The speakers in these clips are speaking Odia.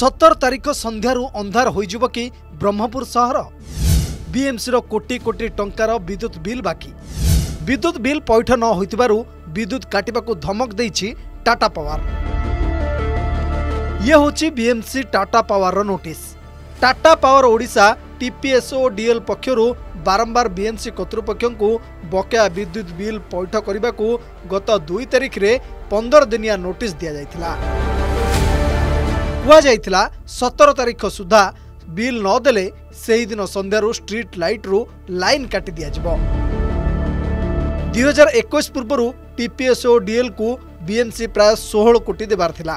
ସତର ତାରିଖ ସନ୍ଧ୍ୟାରୁ ଅନ୍ଧାର ହୋଇଯିବ କି ବ୍ରହ୍ମପୁର ସହର? ବିଏମ୍ସିର କୋଟି କୋଟି ଟଙ୍କାର ବିଦ୍ୟୁତ୍ ବିଲ୍ ବାକି। ବିଦ୍ୟୁତ୍ ବିଲ୍ ପୈଠ ନ ହୋଇଥିବାରୁ ବିଦ୍ୟୁତ୍ କାଟିବାକୁ ଧମକ ଦେଇଛି ଟାଟା ପାୱାର। ଇଏ ହେଉଛି BMC Tata ପାୱାରର notice. Tata power Odisha TPS O DL ପକ୍ଷରୁ ବାରମ୍ବାର ବିଏମ୍ସି କର୍ତ୍ତୃପକ୍ଷଙ୍କୁ ବକେୟା ବିଦ୍ୟୁତ୍ ବିଲ୍ ପୈଠ କରିବାକୁ ଗତ ଦୁଇ ତାରିଖରେ ପନ୍ଦର ଦିନିଆ ନୋଟିସ୍ ଦିଆଯାଇଥିଲା। କୁହାଯାଇଥିଲା ସତର ତାରିଖ ସୁଦ୍ଧା ବିଲ୍ ନ ଦେଲେ ସେହିଦିନ ସନ୍ଧ୍ୟାରୁ ଷ୍ଟ୍ରିଟ୍ ଲାଇଟ୍ରୁ ଲାଇନ୍ କାଟି ଦିଆଯିବ। ଦୁଇ ହଜାର ଏକୋଇଶ ପୂର୍ବରୁ ଟିପିଏସ୍ ଓ ଡିଏଲ୍କୁ ବିଏମ୍ସି ପ୍ରାୟ ଷୋହଳ କୋଟି ଦେବାର ଥିଲା।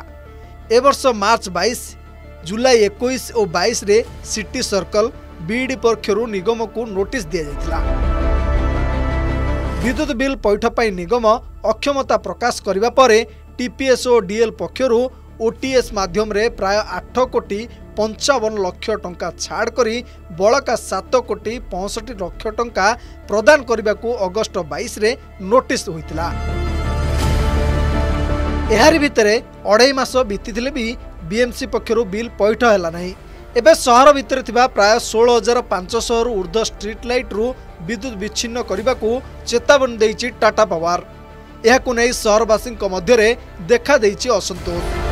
ଏ ବର୍ଷ ମାର୍ଚ୍ଚ ବାଇଶ ଜୁଲାଇ ଏକୋଇଶ ଓ ବାଇଶରେ ସିଟି ସର୍କଲ ବିଇଡି ପକ୍ଷରୁ ନିଗମକୁ ନୋଟିସ୍ ଦିଆଯାଇଥିଲା। ବିଦ୍ୟୁତ୍ ବିଲ୍ ପୈଠ ପାଇଁ ନିଗମ ଅକ୍ଷମତା ପ୍ରକାଶ କରିବା ପରେ ଟିପିଏସ୍ ଓ ଡିଏଲ୍ ପକ୍ଷରୁ ଓଟିଏସ୍ ମାଧ୍ୟମରେ ପ୍ରାୟ ଆଠ କୋଟି ପଞ୍ଚାବନ ଲକ୍ଷ ଟଙ୍କା ଛାଡ଼ କରି ବଳକା ସାତ କୋଟି ପଞ୍ଚଷଠି ଲକ୍ଷ ଟଙ୍କା ପ୍ରଦାନ କରିବାକୁ ଅଗଷ୍ଟ ବାଇଶରେ ନୋଟିସ୍ ହୋଇଥିଲା। ଏହାରି ଭିତରେ ଅଢ଼େଇ ମାସ ବିତିଥିଲେ ବି ବିଏମ୍ସି ପକ୍ଷରୁ ବିଲ୍ ପୈଠ ହେଲା ନାହିଁ। ଏବେ ସହର ଭିତରେ ଥିବା ପ୍ରାୟ ଷୋହଳ ହଜାର ପାଞ୍ଚଶହରୁ ଉର୍ଦ୍ଧ୍ୱ ଷ୍ଟ୍ରିଟ୍ ଲାଇଟ୍ରୁ ବିଦ୍ୟୁତ୍ ବିଚ୍ଛିନ୍ନ କରିବାକୁ ଚେତାବନୀ ଦେଇଛି ଟାଟା ପାୱାର। ଏହାକୁ ନେଇ ସହରବାସୀଙ୍କ ମଧ୍ୟରେ ଦେଖାଦେଇଛି ଅସନ୍ତୋଷ।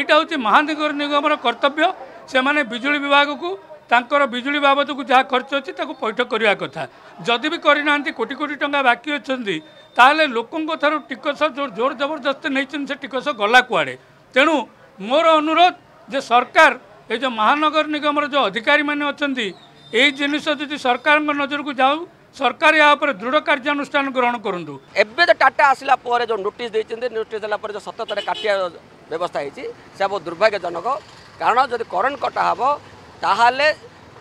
ଏଇଟା ହେଉଛି ମହାନଗର ନିଗମର କର୍ତ୍ତବ୍ୟ। ସେମାନେ ବିଜୁଳି ବିଭାଗକୁ ତାଙ୍କର ବିଜୁଳି ବାବଦକୁ ଯାହା ଖର୍ଚ୍ଚ ଅଛି ତାକୁ ପୈଠ କରିବା କଥା। ଯଦି ବି କରିନାହାନ୍ତି କୋଟି କୋଟି ଟଙ୍କା ବାକି ଅଛନ୍ତି ତାହେଲେ ଲୋକଙ୍କ ଠାରୁ ଟିକସ ଯେଉଁ ଜୋର ଜବରଦସ୍ତି ନେଇଛନ୍ତି ସେ ଟିକସ ଗଲା କୁଆଡ଼େ? ତେଣୁ ମୋର ଅନୁରୋଧ ଯେ ସରକାର ଏ ଯେଉଁ ମହାନଗର ନିଗମର ଯେଉଁ ଅଧିକାରୀମାନେ ଅଛନ୍ତି ଏଇ ଜିନିଷ ଯଦି ସରକାରଙ୍କ ନଜରକୁ ଯାଉ ସରକାର ଏହା ଉପରେ ଦୃଢ଼ କାର୍ଯ୍ୟାନୁଷ୍ଠାନ ଗ୍ରହଣ କରନ୍ତୁ। ଏବେ ତ ଟାଟା ଆସିଲା ପରେ ଯେଉଁ ନୋଟିସ୍ ଦେଇଛନ୍ତି ନୋଟିସ୍ ଦେଲା ପରେ ଯେଉଁ ସତତରେ କାଟିବା ବ୍ୟବସ୍ଥା ହେଇଛି ସେ ବହୁତ ଦୁର୍ଭାଗ୍ୟଜନକ। କାରଣ ଯଦି କରେଣ୍ଟ କଟା ହେବ ତାହେଲେ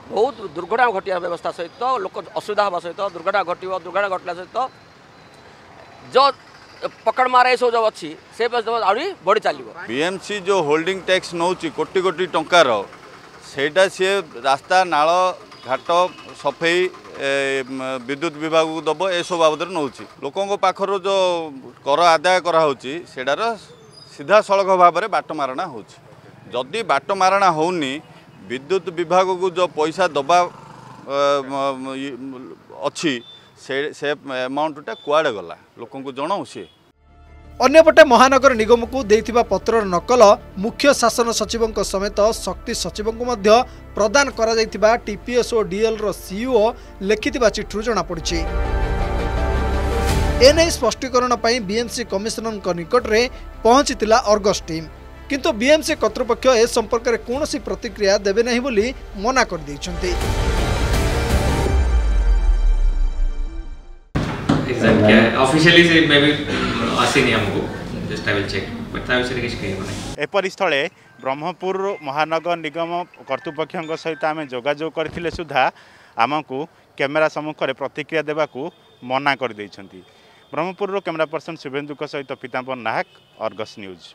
ବହୁତ ଦୁର୍ଘଟଣା ଘଟିବା ବ୍ୟବସ୍ଥା ସହିତ ଲୋକ ଅସୁବିଧା ହେବା ସହିତ ଦୁର୍ଘଟଣା ଘଟିବ ଦୁର୍ଘଟଣା ଘଟିଲା ସହିତ ଯେଉଁ ପକଡ଼ ମାର ଏସବୁ ଯେଉଁ ଅଛି ସେ ଆହୁରି ବଢ଼ି ଚାଲିବ। ବିଏମ୍ସି ଯେଉଁ ହୋଲ୍ଡିଂ ଟ୍ୟାକ୍ସ ନେଉଛି କୋଟି କୋଟି ଟଙ୍କାର ସେଇଟା ସିଏ ରାସ୍ତା ନାଳ ଘାଟ ସଫେଇ ବିଦ୍ୟୁତ ବିଭାଗକୁ ଦେବ ଏସବୁ ବାବଦରେ ନେଉଛି। ଲୋକଙ୍କ ପାଖରୁ ଯେଉଁ କର ଆଦାୟ କରାହେଉଛି ସେଇଟାର ସିଧାସଳଖ ଭାବରେ ବାଟ ମାରଣା ହେଉଛି। ଯଦି ବାଟ ମାରଣା ହେଉନି ବିଦ୍ୟୁତ ବିଭାଗକୁ ଯେଉଁ ପଇସା ଦେବା ଅଛି ସେ ସେ ଆମାଉଣ୍ଟଟା କୁଆଡ଼େ ଗଲା? ଲୋକଙ୍କୁ ଜଣାଉ ସିଏ। ଅନ୍ୟପଟେ ମହାନଗର ନିଗମକୁ ଦେଇଥିବା ପତ୍ରର ନକଲ ମୁଖ୍ୟ ଶାସନ ସଚିବଙ୍କ ସମେତ ଶକ୍ତି ସଚିବଙ୍କୁ ମଧ୍ୟ ପ୍ରଦାନ କରାଯାଇଥିବା ଟିପିଏସ୍ ଓ ଡିଏଲ୍ର ସିଇଓ ଲେଖିଥିବା ଚିଠିରୁ ଜଣାପଡ଼ିଛି। ଏନେଇ ସ୍ପଷ୍ଟୀକରଣ ପାଇଁ ବିଏମ୍ସି କମିଶନରଙ୍କ ନିକଟରେ ପହଞ୍ଚିଥିଲା ଅର୍ଗସ୍ ଟିମ୍। କିନ୍ତୁ ବିଏମ୍ସି କର୍ତ୍ତୃପକ୍ଷ ଏ ସମ୍ପର୍କରେ କୌଣସି ପ୍ରତିକ୍ରିୟା ଦେବେ ନାହିଁ ବୋଲି ମନା କରିଦେଇଛନ୍ତି। ଏପରିସ୍ଥଳେ ବ୍ରହ୍ମପୁର ମହାନଗର ନିଗମ କର୍ତ୍ତୃପକ୍ଷଙ୍କ ସହିତ ଆମେ ଯୋଗାଯୋଗ କରିଥିଲେ ସୁଦ୍ଧା ଆମକୁ କ୍ୟାମେରା ସମ୍ମୁଖରେ ପ୍ରତିକ୍ରିୟା ଦେବାକୁ ମନା କରିଦେଇଛନ୍ତି। ବ୍ରହ୍ମପୁରରୁ କ୍ୟାମେରା ପର୍ସନ ଶୁଭେନ୍ଦୁଙ୍କ ସହିତ ପୀତାମ୍ବର ନାହକ ଅର୍ଗସ୍ ନ୍ୟୁଜ୍